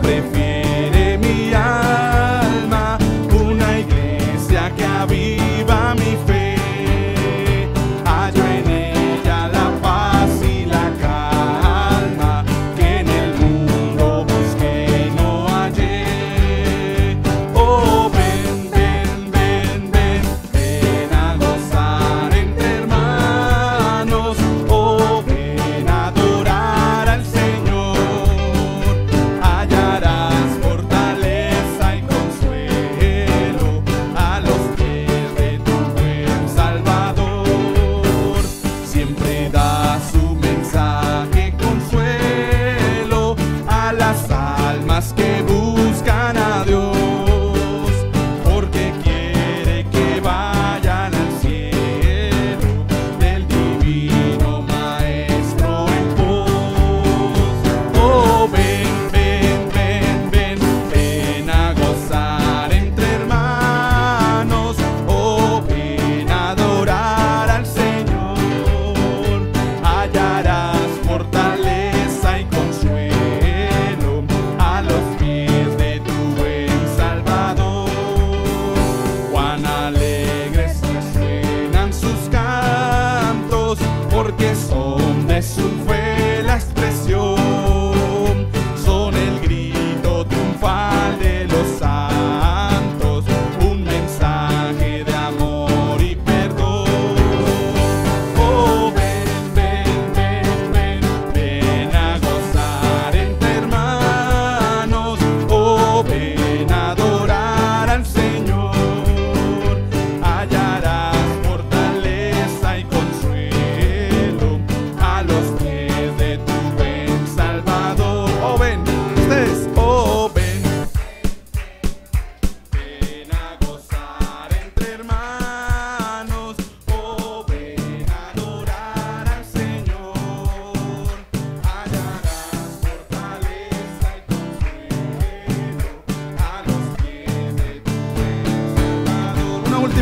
prefiere mi alma, una iglesia que aviva mi fe. Almas que porque son de su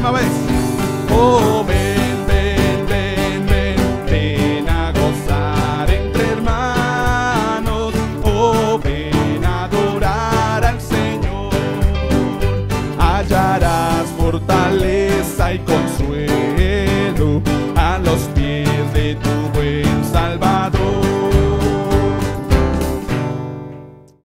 vez. Oh, ven, ven, ven, ven, ven a gozar entre hermanos. Oh, ven a adorar al Señor. Hallarás fortaleza y consuelo a los pies de tu buen Salvador.